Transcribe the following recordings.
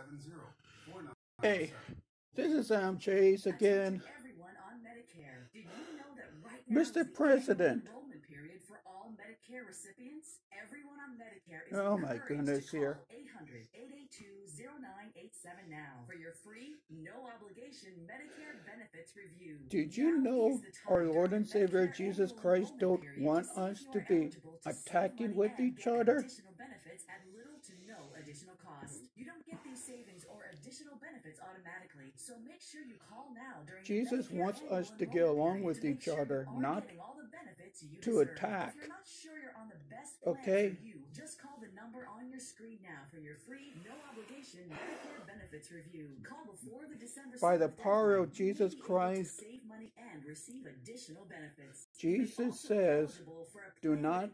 870 Hey, this is Adam Chase again. Everyone on Medicare. Did you know that right now Mr. is the annual President. enrollment period for all Medicare recipients? Everyone on Medicare is Oh my goodness, here. 800-882-0987 now for your free, no obligation Medicare benefits review. Did you Now know is the time our Lord and Savior Medicare Jesus Christ don't want us to be eligible to save attacking with each other? Benefits at little to no additional cost. You don't get these savings or additional benefits automatically, so make sure you call now during Jesus wants us to get along with each sure other, not all the benefits you to attack. If you're not sure you're on the best plan Okay? you, just call the number on your screen now for your free, no obligation Medicare benefits review. Call before the December By the power of Jesus You may be able to Christ, save money and receive additional benefits. Jesus says, eligible for a do not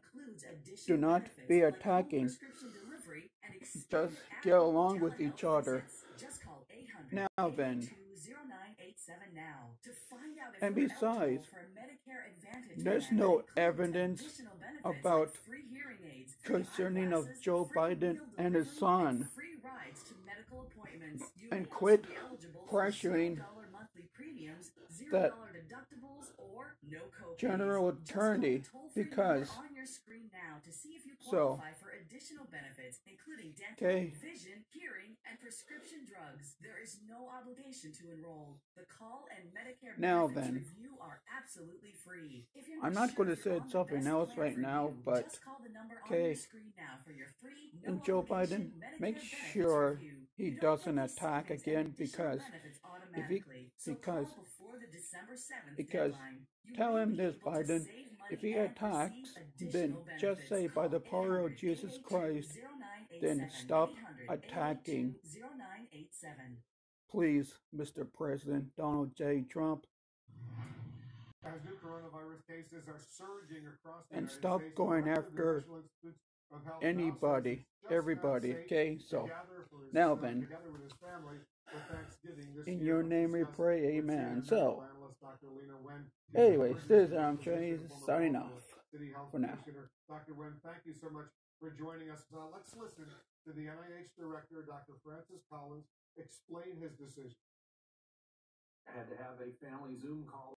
do not be attacking. prescription delivery and extended Just get along with each other. visits. Just call 800 Now then. And besides, there's no evidence about concerning of Joe Biden and his son. and quit pressuring $0 monthly premiums, $0 that general attorney because your screen now to see if you So- qualify for additional benefits, including dental, Okay. vision, hearing, and prescription drugs. There is no obligation to enroll. The call and Medicare Now benefits then. review are absolutely free. I'm not sure going to say something else right now, you, but just call the number on okay. your screen now for your free, no And Joe Biden, Medicare make sure review. he You doesn't attack again because if he. So because before the December 7th because deadline. Tell him this Biden, if he attacks, then just say by the power of Jesus Christ, then stop attacking. Please, Mr. President Donald J. Trump, As new coronavirus cases are surging across the and United stop States, going after National Institutes of Health now anybody, says it's just everybody, okay? So, gather for his now then, together with his family for Thanksgiving this in your name we pray, amen. So, Dr. Leana Wen. anyways, this is Emergency Adam physician, Chase signing off City Health for now. Dr. Wen, thank you so much for joining us. Now let's listen to the NIH Director, Dr. Francis Collins, explain his decision. I had to have a family Zoom call